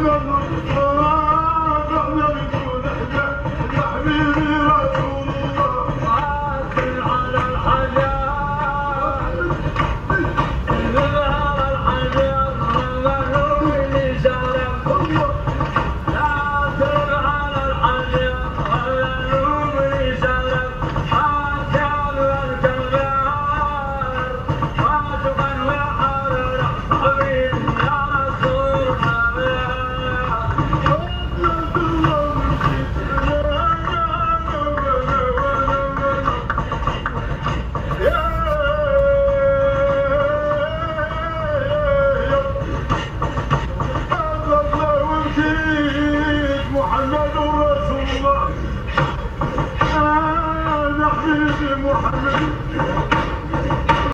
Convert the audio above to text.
Everyone knows. Yeah.